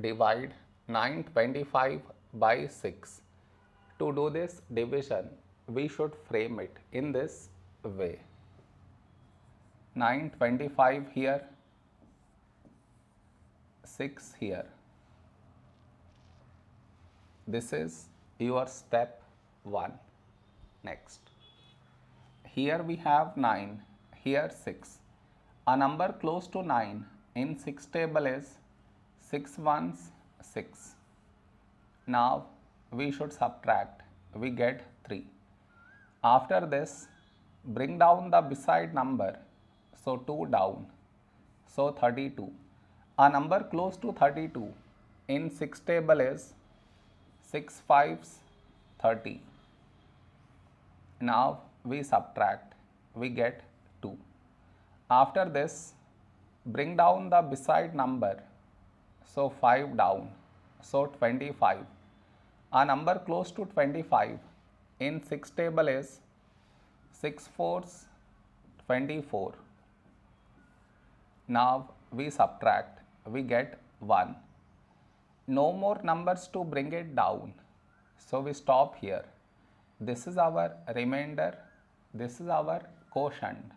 divide 925 by 6. To do this division, we should frame it in this way. 925 here, 6 here. This is your step 1. Next. Here we have 9, here 6. A number close to 9 in 6 table is 6 ones 6. Now we should subtract, we get 3. After this, bring down the beside number, so 2 down, so 32. A number close to 32 in 6 table is 6 fives 30. Now we subtract, we get 2. After this, bring down the beside number, so 5 down, so 25. A number close to 25 in 6 table is 6 fours 24. Now we subtract, we get 1. No more numbers to bring it down. So we stop here. This is our remainder, this is our quotient.